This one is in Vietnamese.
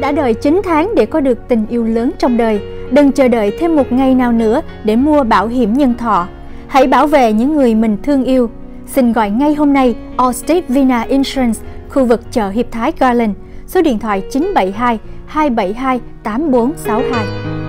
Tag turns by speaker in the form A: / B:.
A: đã đợi 9 tháng để có được tình yêu lớn trong đời. Đừng chờ đợi thêm một ngày nào nữa để mua bảo hiểm nhân thọ. Hãy bảo vệ những người mình thương yêu. Xin gọi ngay hôm nay Allstate Vina Insurance, khu vực chợ Hiệp Thái Garland, số điện thoại 972 272 8462.